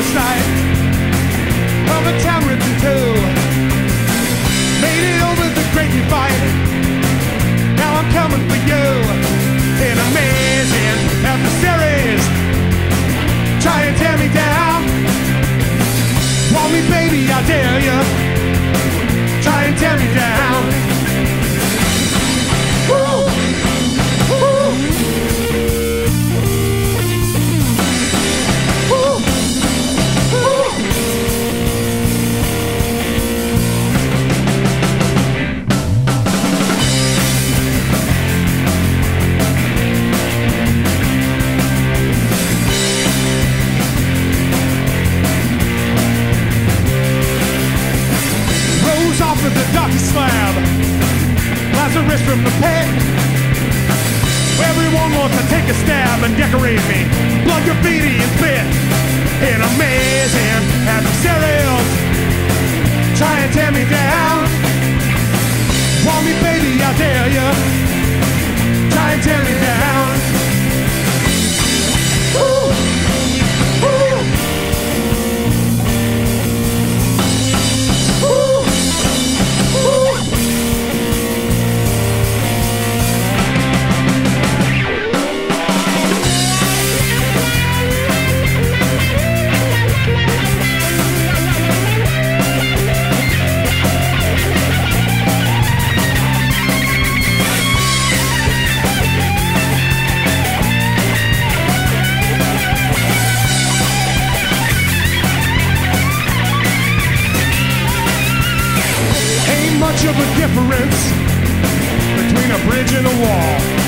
other side of the town ripped in two. Made it over the great divide. Now I'm coming for you. An amazing adversaries. Try and tear me down. Want me, baby, I dare you. Of the darkest slab. Lazarus from the pit. Everyone wants to take a stab and decorate me. Blood graffiti and spit. And amazing adversarials. Try and tear me down. Want me, baby, much of a difference between a bridge and a wall.